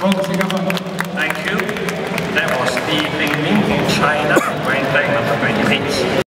Thank you. That was Li Pingming in China,